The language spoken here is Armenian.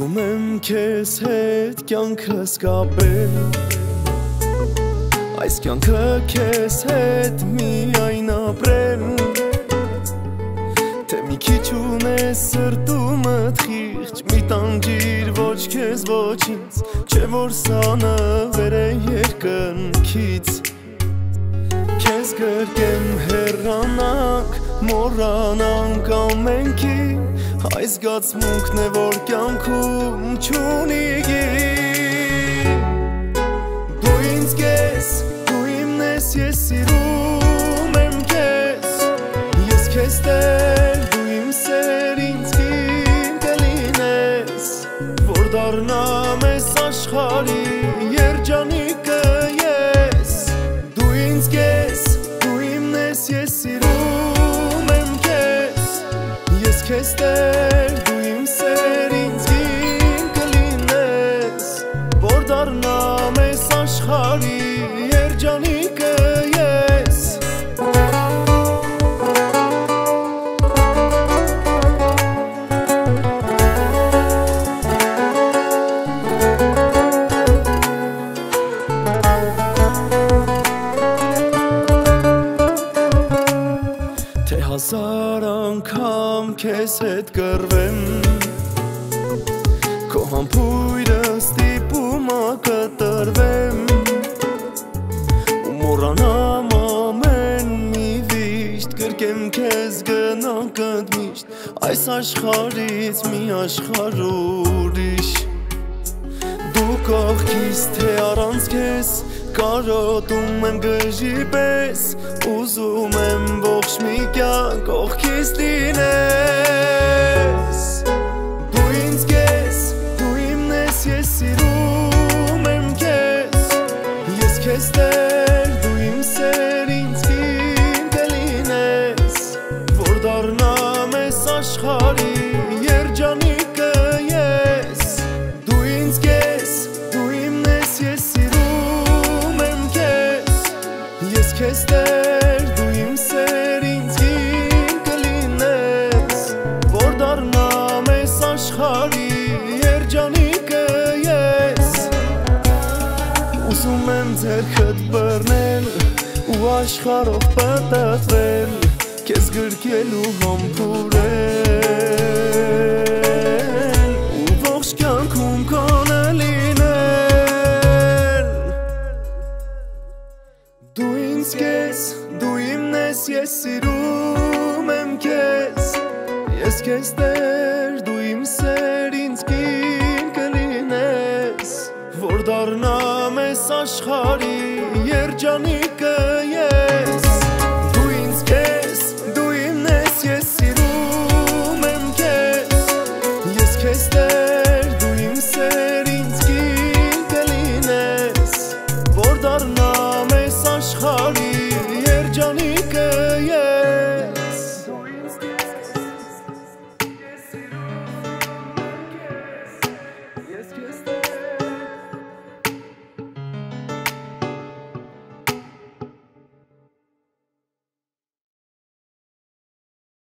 քեզ հետ կյանքս կապել Այս կյանքը քեզ հետ միայն ապրել Թե մի քիչ ունես սրտումդ խիղճ Մի տանջիր ոչ քեզ ոչինց Չէ որ սանը վեր է երկնքից Քեզ գրկեմ հեռանանք մորանանք ամենքի Այս գացմունքն է որ կյանքում չունի Դու ինձ կես, դու իմն ես, ես սիրում եմ կես Ես կես տեր, դու իմ սեր ինձ կին կլինես Որ դարնամ ես աշխարի երջանիկը ես Դու ինձ կես, դու իմն ես, ես սիրում Ես հազար անգամ քեզ հետ կռվեմ Քո համբույրը ստիպում ակտրվեմ Ու մորանամ ամեն մի վիշտ Գրկեմ քեզ գնակդ միշտ Այս աշխարից մի աշխար ուրիշ Դու կողքիս թե առանց քեզ Կարոտում եմ գժի պես Ուզում Դու ինձ կես, դու իմն ես, ես սիրում եմ քեզ Ես քեզ տեր, դու իմ սեր ինձ կին կլինես Որ դարնամ ես աշխարի երջանիկը ես Դու ինձ կես, դու իմն ես, ես սիրում եմ քեզ Ես քեզ տեր, դու իմ սեր աշխարի երջանիկը ես Ուզում եմ ձերքդ բռնել ու աշխարով պտտվել Քեզ գրկել ու համբուրել ու ողջ կյանքում կոնը լինել Դու ինձ կես, դու իմն ես, ես սիրում եմ քեզ Ես տեր, դու իմ սեր ինձ կին կլինես, որ դարնամ ես աշխարի երջանիկը ես, դու ինձ կես, դու իմն ես, ես սիրում եմ կես, ես կես տեր, դու իմ սեր ինձ կին կլինես, որ դարնամ ես աշխարի